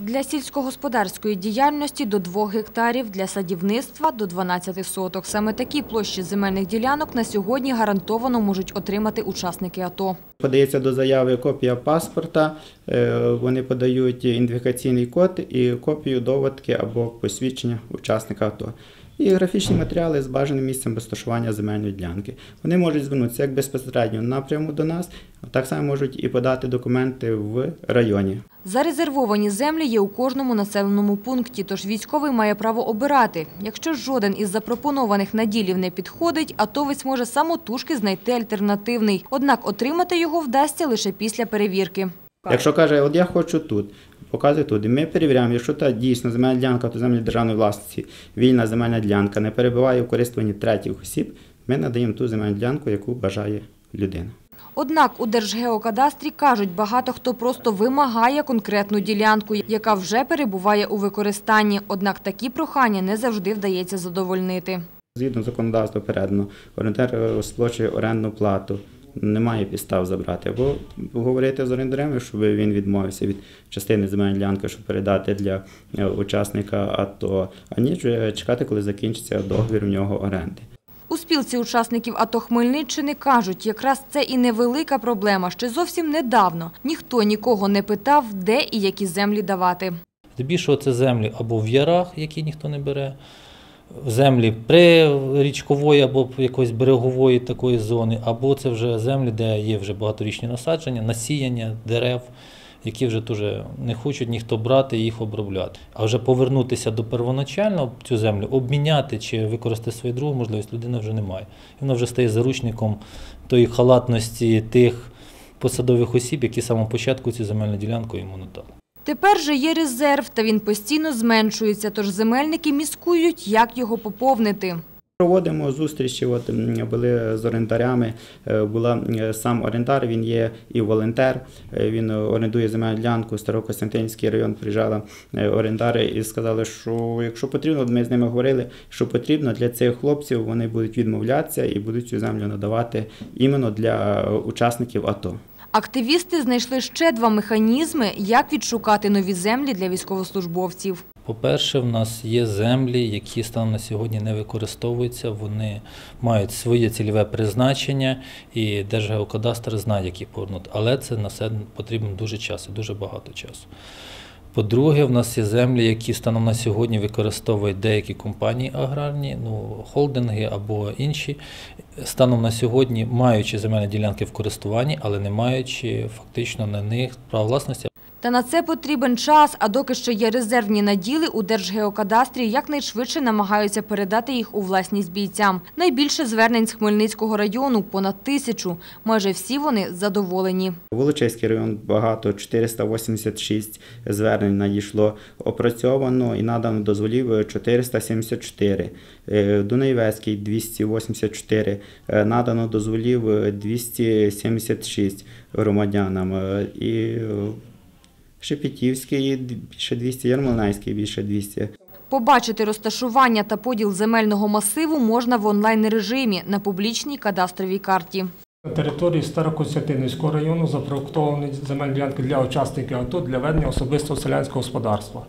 Для сільськогосподарської діяльності до 2 гектарів, для садівництва до 12 соток. Саме такі площі земельних ділянок на сьогодні гарантовано можуть отримати учасники АТО. Подається до заяви копія паспорта, е, вони подають ідентифікаційний код і копію доводки або посвідчення учасника АТО. І графічні матеріали з бажаним місцем розташування земельної ділянки. Вони можуть звернутися як безпосередньо напряму до нас, так само можуть і подати документи в районі. Зарезервовані землі є у кожному населеному пункті, тож військовий має право обирати. Якщо жоден із запропонованих наділів не підходить, атовець може самотужки знайти альтернативний. Однак отримати його вдасться лише після перевірки. Якщо каже, от я хочу тут, показує тут, і ми перевіряємо, якщо та дійсно земельна ділянка, то землі державної власності, вільна земельна ділянка не перебуває в користуванні третіх осіб, ми надаємо ту земельну ділянку, яку бажає людина. Однак у Держгеокадастрі кажуть, багато хто просто вимагає конкретну ділянку, яка вже перебуває у використанні. Однак такі прохання не завжди вдається задовольнити. Згідно законодавства передано, орендар сплачує орендну плату. Немає підстав забрати. Або говорити з орендарем, щоб він відмовився від частини земельної ділянки, щоб передати для е, учасника АТО, а ніж чекати, коли закінчиться договір в нього оренди. У спілці учасників АТО Хмельниччини кажуть, якраз це і невелика проблема. Ще зовсім недавно ніхто нікого не питав, де і які землі давати. Здебільшого це землі або в ярах, які ніхто не бере, землі прирічкової або якоїсь берегової такої зони, або це вже землі, де є вже багаторічні насадження, насіяння дерев, які вже теж не хочуть ніхто брати і їх обробляти. А вже повернутися до первоначального цю землю, обміняти чи використати свою другу можливість людина вже не має. І вона вже стає заручником тої халатності тих посадових осіб, які з самого початку цю земельну ділянку йому надали. Тепер же є резерв, та він постійно зменшується, тож земельники міскують, як його поповнити. Проводимо зустрічі, от були з орендарями. Е, Була е, сам орендар, він є і волонтер. Е, Він орендує земельну ділянку, Старокостянтинський район приїжджали орендари і сказали, що якщо потрібно, ми з ними говорили, що потрібно для цих хлопців, вони будуть відмовлятися і будуть цю землю надавати іменно для учасників АТО. Активісти знайшли ще два механізми, як відшукати нові землі для військовослужбовців. По-перше, в нас є землі, які станом на сьогодні не використовуються, вони мають своє цільове призначення, і Держгеокадастр знає, які повернути. Але це на це потрібно дуже часу, дуже багато часу. По-друге, в нас є землі, які станом на сьогодні використовують деякі компанії аграрні, ну, холдинги або інші. Станом на сьогодні, маючи земельні ділянки в користуванні, але не маючи фактично на них права власності. Та на це потрібен час, а доки що є резервні наділи, у Держгеокадастрі якнайшвидше намагаються передати їх у власність бійцям. Найбільше звернень з Хмельницького району – понад тисячу. Майже всі вони задоволені. Волочиський район багато, 486 звернень надійшло. Опрацьовано і надано дозволів 474. Е, Дунаєвецький 284. Е, Надано дозволів 276 громадянам. Е, І е, Шепетівський більше 200, Ярмолинський більше 200. Побачити розташування та поділ земельного масиву можна в онлайн-режимі на публічній кадастровій карті. На території Старокостянтинівського району запроектовані земельні ділянки для учасників АТО для ведення особистого селянського господарства.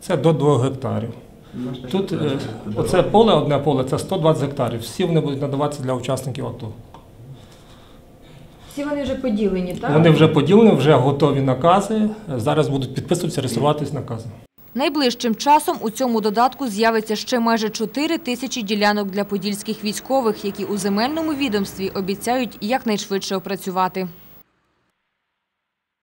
Це до 2 гектарів. Тут е, оце поле, одне поле, це 120 гектарів. Всі вони будуть надаватися для учасників АТО. Всі вони вже поділені, Вони вже поділені, вже готові накази. Зараз будуть підписуватися, реєструватись накази. Найближчим часом у цьому додатку з'явиться ще майже 4 тисячі ділянок для подільських військових, які у земельному відомстві обіцяють якнайшвидше опрацювати.